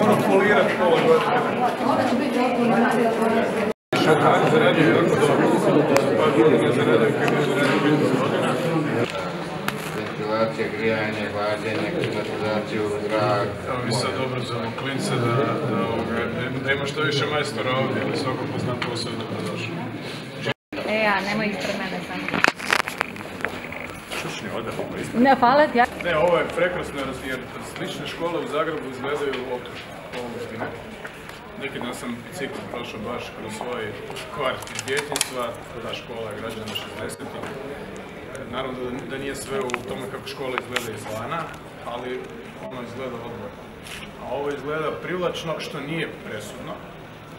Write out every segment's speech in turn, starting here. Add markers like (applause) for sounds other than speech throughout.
Monopolirat pola godine. Ona će biti otpuno Šatanje tako da pa godine za radi, kada je za biti ventilacija, grijanje, vađenje, klimatizaciju, zrak. Evo mi sad dobro za klince da, da, ovoga, da ima što više majstora ovdje, ali svako pozna posao da došao. E ja, nemoj ispred mene sam. Ne, hvala ti, ja. Ne, ovo je prekrasno jer slične škole u Zagrebu izgledaju otočno, ne? Neki dan sam cikl prošao baš kroz svoj kvart iz djetinjstva, ta škola je građana 60 Naravno da, nije sve u tome kako škola izgleda izvana, ali ono izgleda odbojno. A ovo izgleda privlačno, što nije presudno,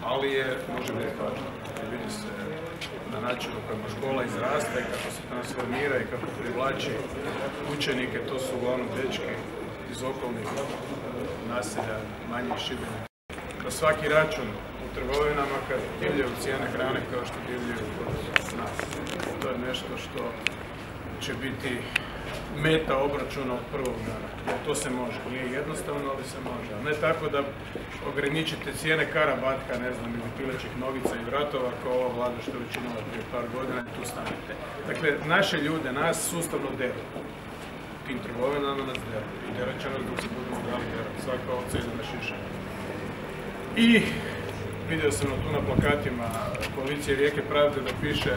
ali je, može biti važno. Vidi se na način u kojem škola izrasta i kako se transformira i kako privlači učenike, to su uglavnom dečki iz okolnih naselja, manjih Šibenika. Na svaki račun u trgovinama kad divljaju cijene hrane kao što divljaju kod nas. To je nešto što će biti meta obračuna od prvog dana. To se može. Nije jednostavno, ali se može. Ne tako da ograničite cijene karabatka, ne znam, ili pilećih nogica i vratova kao ova vlada što je učinila prije par godina i tu stanete. Dakle, naše ljude, nas sustavno deru. Tim trgovinama nas deru. I derat će nas dok se budemo dali derat. Svaka ovca ide na šiše. I vidio sam tu na plakatima koalicije Rijeke Pravde da piše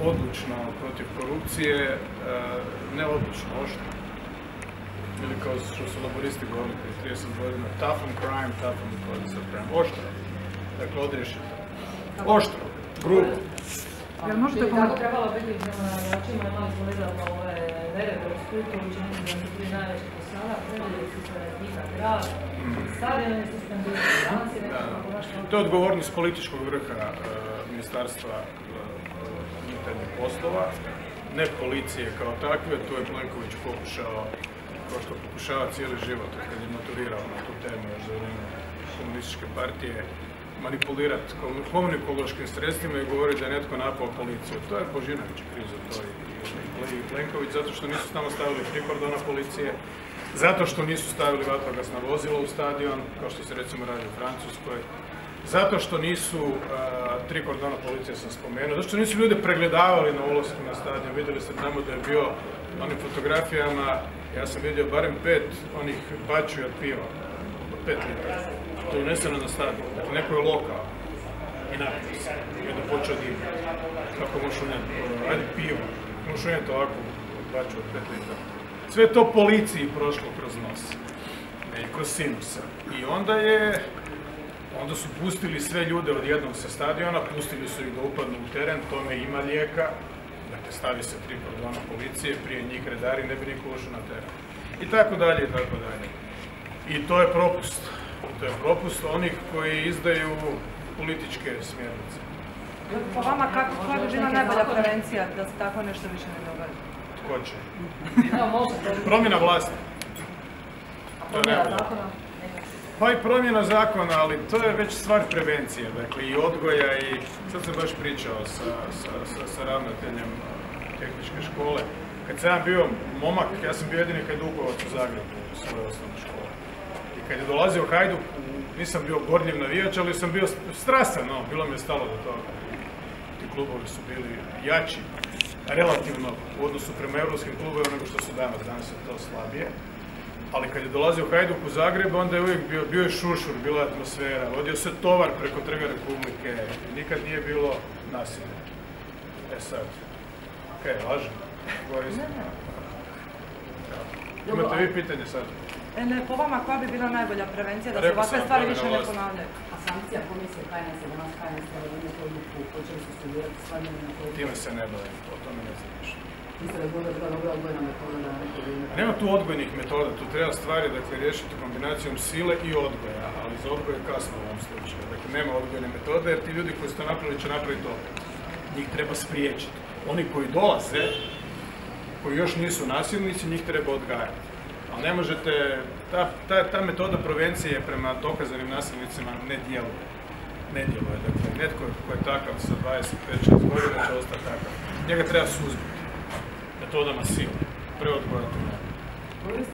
odlučno protiv korupcije, e, ne odlučno, oštro. Ili kao što su laboristi govorili prije 30 godina, tough on crime, tough on the crime. Oštro. Dakle, odriješite. Oštro, grubo. Jel možete Tako komentirati? trebalo biti prema navijačima, imali smo nedavno ove nerede u Splitu, čini mi da su tri najveće do sada, su se nikad grad, stadion je suspendiran, danas je nekako baš To je odgovornost političkog vrha e, ministarstva unutarnjih poslova, ne policije kao takve, tu je Plenković pokušao, kao što pokušava cijeli život, kad je maturirao na tu temu još za vrijeme komunističke partije, manipulirati komunikološkim sredstvima i govoriti da je netko napao policiju. To je Božinović kriv za to i, Plenković, zato što nisu tamo stavili tri kordona policije, zato što nisu stavili vatrogasna vozila u stadion, kao što se recimo radi u Francuskoj, zato što nisu tri kordona policije sam spomenuo, zato što nisu ljude pregledavali na ulasku na stadion, vidjeli ste tamo da je bio na onim fotografijama, ja sam vidio barem pet onih baču od piva, pet litara, to je uneseno na stadion, dakle neko je lokal. I napio se, i onda počeo diviti, kako možeš unijeti, ajde pivo, možeš unijeti ovako baču od pet litara. Sve to policiji prošlo kroz nos i kroz sinusa. I onda je Onda su pustili sve ljude odjednom sa stadiona, pustili su ih da upadnu u teren, tome ima lijeka. Dakle, stavi se tri kordona policije, prije njih redari, ne bi niko ušao na teren. I tako dalje, i tako dalje. I to je propust. To je propust onih koji izdaju političke smjernice. Po vama kako, koja bi bila najbolja prevencija da se tako nešto više ne događa? Tko će? (laughs) Promjena vlasti. To je zakona. Pa i promjena zakona, ali to je već stvar prevencije, dakle i odgoja i sad sam baš pričao sa, sa, sa, sa ravnateljem tehničke škole. Kad sam bio momak, ja sam bio jedini Hajdukovac u Zagrebu u svojoj osnovnoj školi. I kad je dolazio Hajduk, nisam bio gorljiv navijač, ali sam bio strasan, no, bilo mi je stalo do toga. Ti klubovi su bili jači, relativno u odnosu prema europskim klubovima nego što su danas, danas je to slabije. Ali kad je dolazio Hajduk u Zagreb, onda je uvijek bio, bio je šušur, bila je atmosfera, vodio se tovar preko Trga Republike, nikad nije bilo nasilja. E sad, kaj, lažem? Govori se. Imate vi pitanje sad? E, ne, po vama koja bi bila najbolja prevencija da se ovakve stvari više ne ponavljaju? A sankcija komisije HNS je danas HNS treba donijeti odluku hoće li se studirati stavljanje na to. Time se ne bavim, o tome ne znam ništa. Nema tu odgojnih metoda, tu treba stvari dakle, riješiti kombinacijom sile i odgoja, ali za odgoj je kasno u ovom slučaju. Dakle, nema odgojne metode jer ti ljudi koji su to napravili će napraviti opet. Njih treba spriječiti. Oni koji dolaze, koji još nisu nasilnici, njih treba odgajati. Ali ne možete, ta, ta, ta metoda prevencije prema dokazanim nasilnicima ne djeluje. Ne djeluje. Dakle, netko ko je takav sa 25-6 godina će ostati takav. Njega treba suzbiti metodama sile, ste